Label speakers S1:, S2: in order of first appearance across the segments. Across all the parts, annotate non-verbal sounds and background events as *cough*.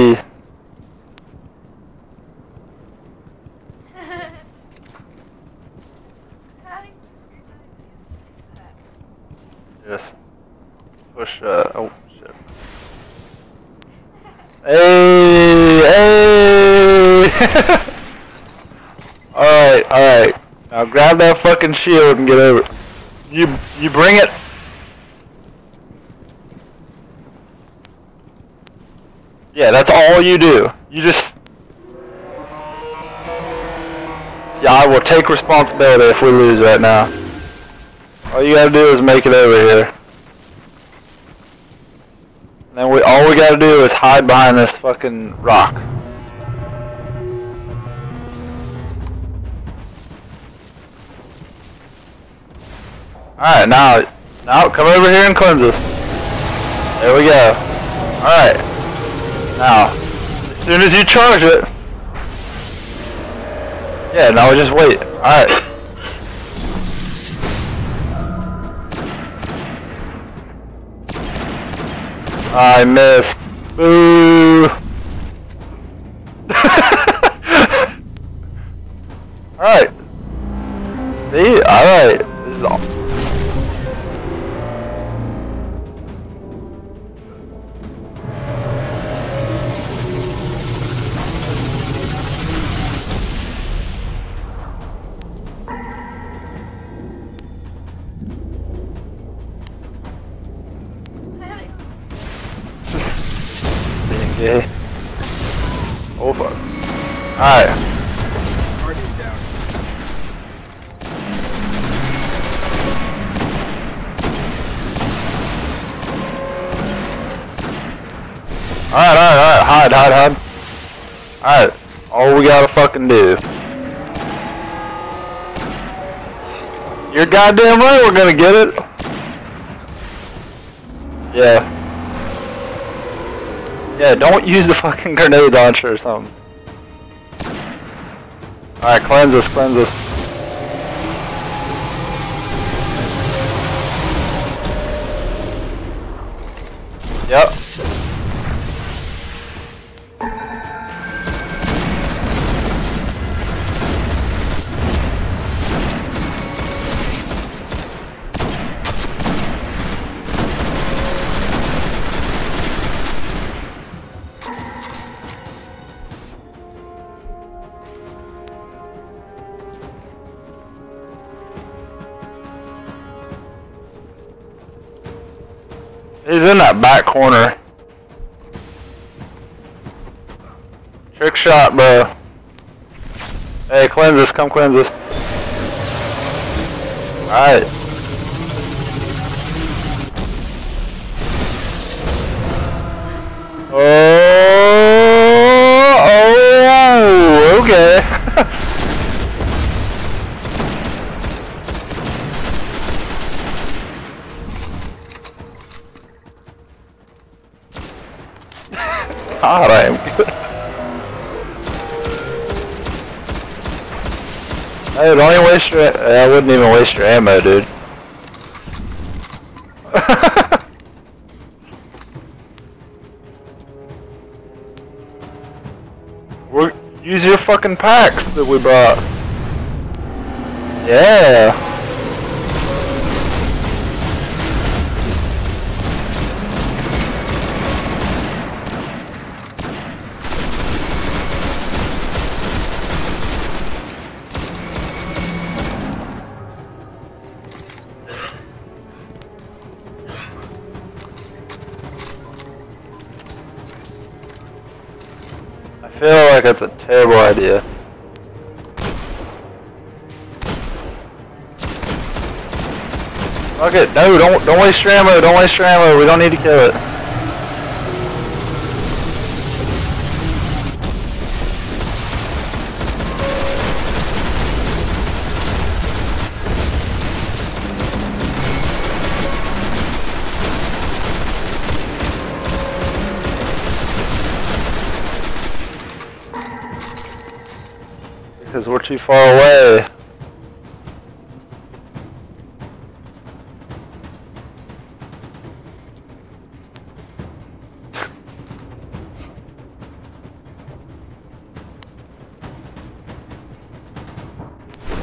S1: *laughs* Just push, uh, oh, shit. Hey, hey! *laughs* alright, alright. Now grab that fucking shield and get over. You, you bring it. Yeah, that's all you do. You just... Yeah, I will take responsibility if we lose right now. All you gotta do is make it over here. And then we all we gotta do is hide behind this fucking rock. Alright, now now come over here and cleanse us. There we go. Alright. Now, as soon as you charge it Yeah, now we just wait. Alright. I missed. Boo. Gay. Oh fuck. Alright. Alright, alright, alright, Hide, hide, hide. Alright. All we gotta fucking do. You're goddamn right we're gonna get it. Yeah. Yeah, don't use the fucking grenade launcher or something. Alright, cleanse us, cleanse us. Yep. He's in that back corner. Trick shot, bro. Hey, cleanse us, come cleanse us. Alright. God, I don't even waste your. I wouldn't even waste your ammo, dude. *laughs* We're, use your fucking packs that we brought. Yeah. Feel like that's a terrible idea. Fuck it, no, don't don't waste your ammo, don't waste your ammo, we don't need to kill it. because we're too far away. *laughs*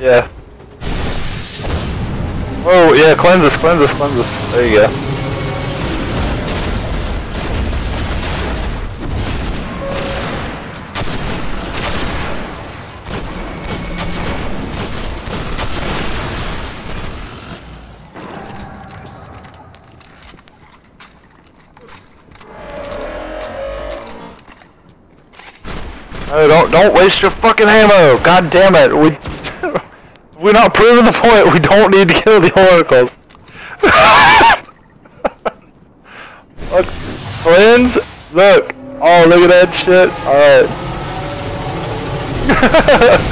S1: yeah. Oh, yeah, cleanse us, cleanse us, cleanse us. There you go. Don't waste your fucking ammo. God damn it. We *laughs* we're not proving the point. We don't need to kill the oracles. *laughs* look, cleanse. Look. Oh, look at that shit. All right. *laughs*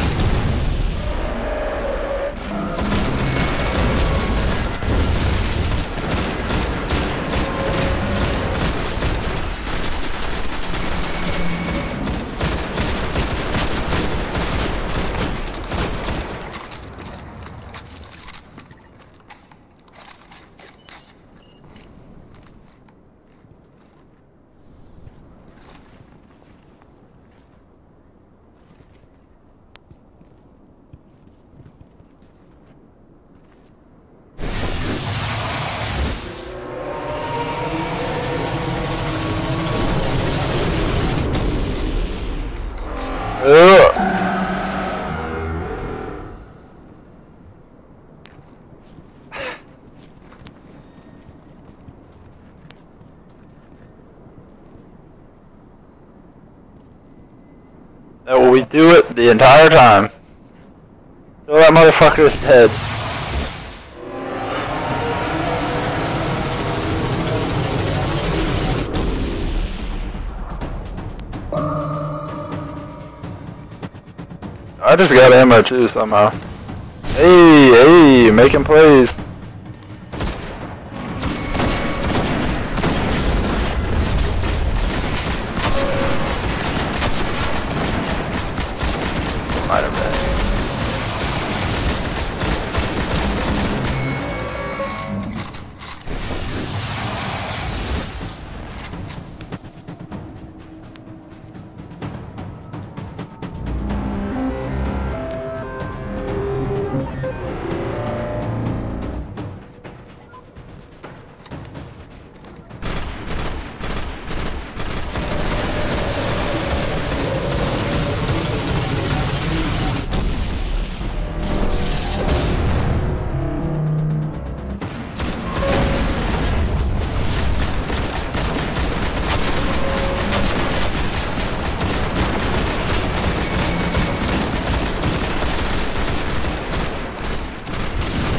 S1: we do it the entire time. Till that motherfucker is dead. I just got ammo too somehow. Hey, hey, making plays.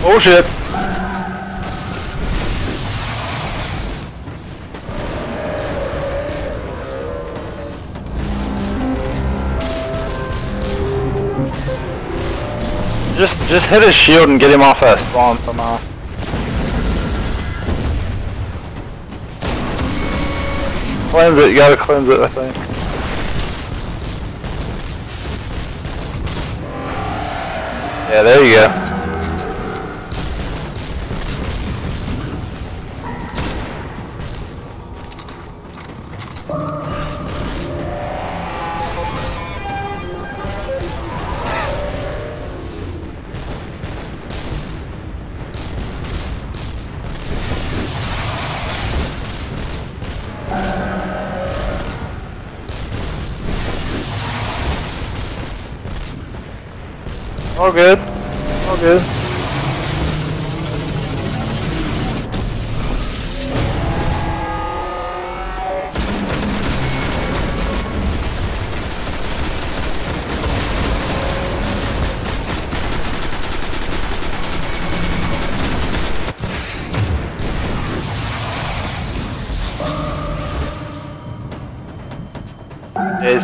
S1: Oh shit. Just just hit his shield and get him off that spawn somehow. Cleanse it, you gotta cleanse it I think. Yeah, there you go.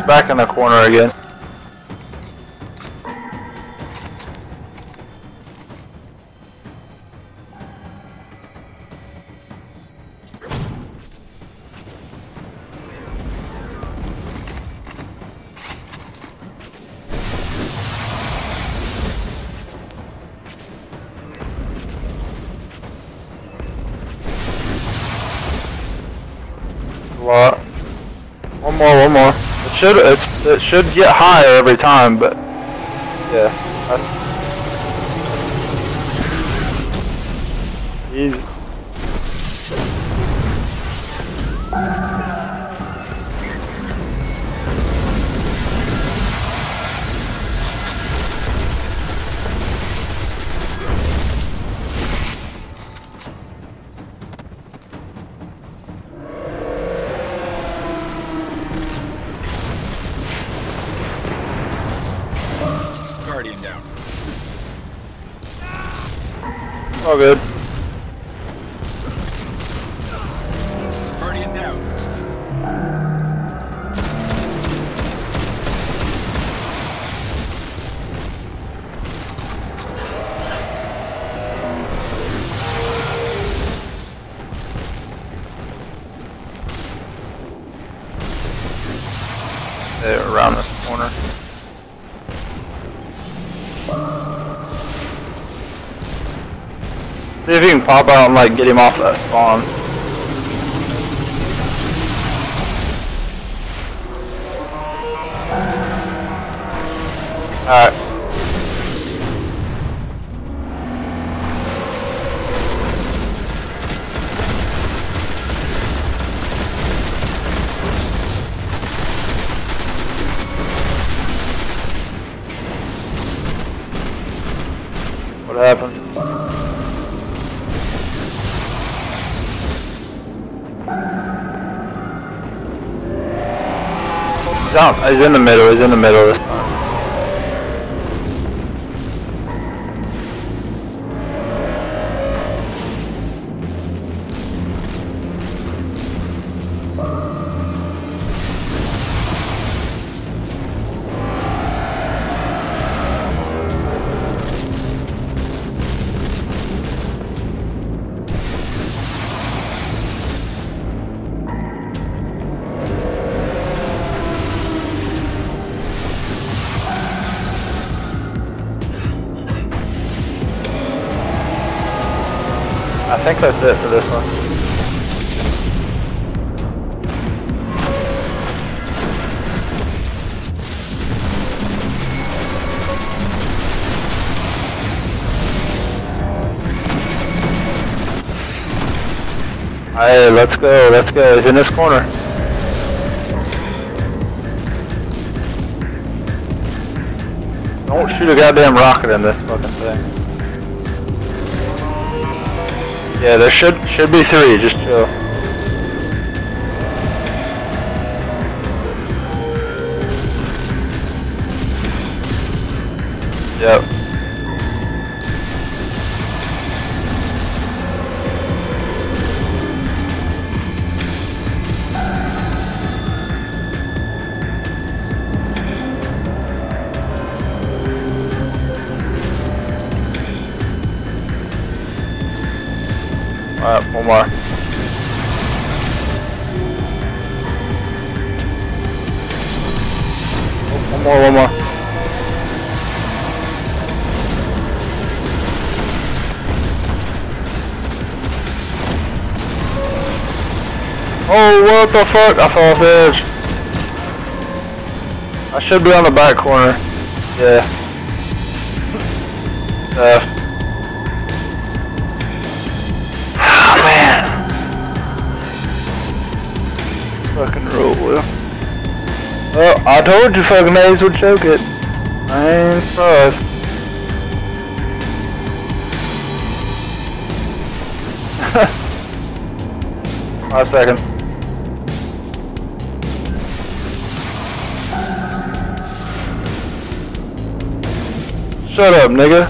S1: Back in the corner again. One more, one more should it should get higher every time, but yeah. Easy. All good. If you can pop out and like get him off that spawn. Alright. What happened? Out. He's in the middle. He's in the middle think that's it for this one. Hey, let's go, let's go. He's in this corner. Don't shoot a goddamn rocket in this fucking thing. Yeah, there should should be three. Just chill. Yep. More. Oh, One more, one more. Oh, what the fuck? I fell off edge. I should be on the back corner. Yeah. *laughs* Uh, Fucking roll wheel. Oh, well, I told you fucking Ace would choke it. I ain't surprised. *laughs* Five seconds. Shut up, nigga.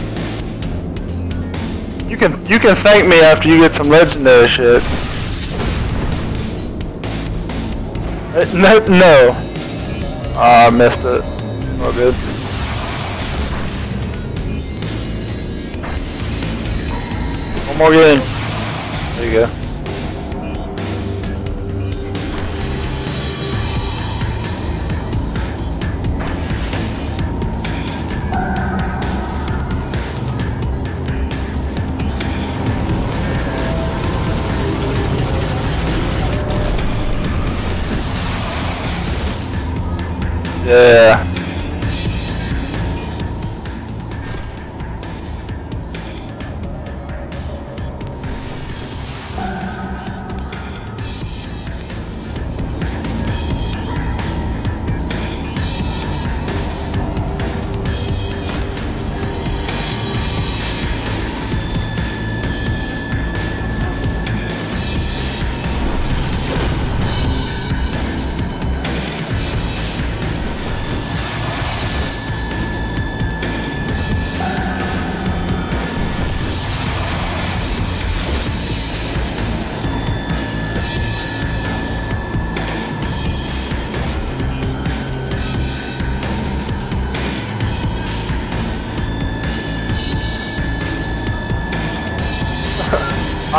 S1: You can you can thank me after you get some legendary shit. No, no. Ah, I missed it. All good. One more game. There you go. Yeah.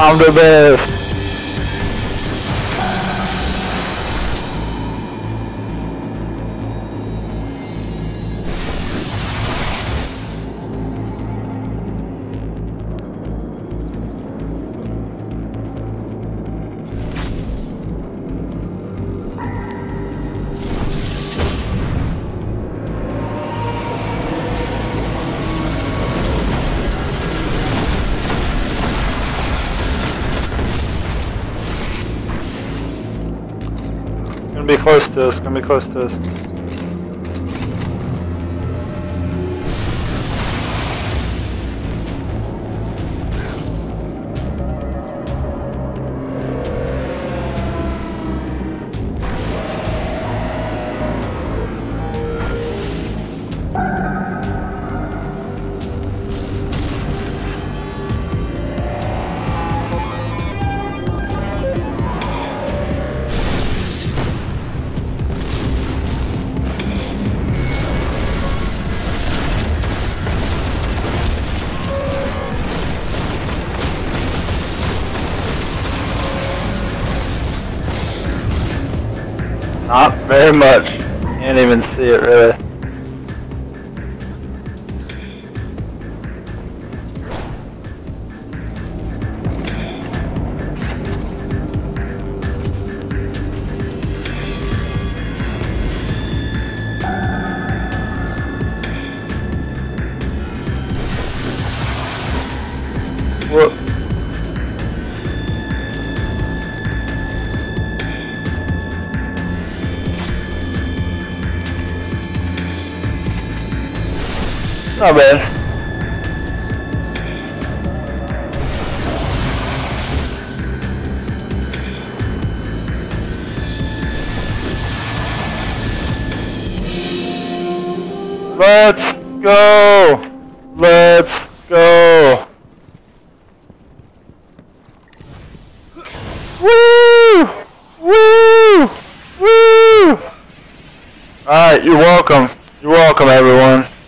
S1: I'm the best. Close to us, gonna be close to us. Not very much. Can't even see it really. Not bad. Let's go! Let's go! Woo! Woo! Woo! Alright, you're welcome. You're welcome, everyone.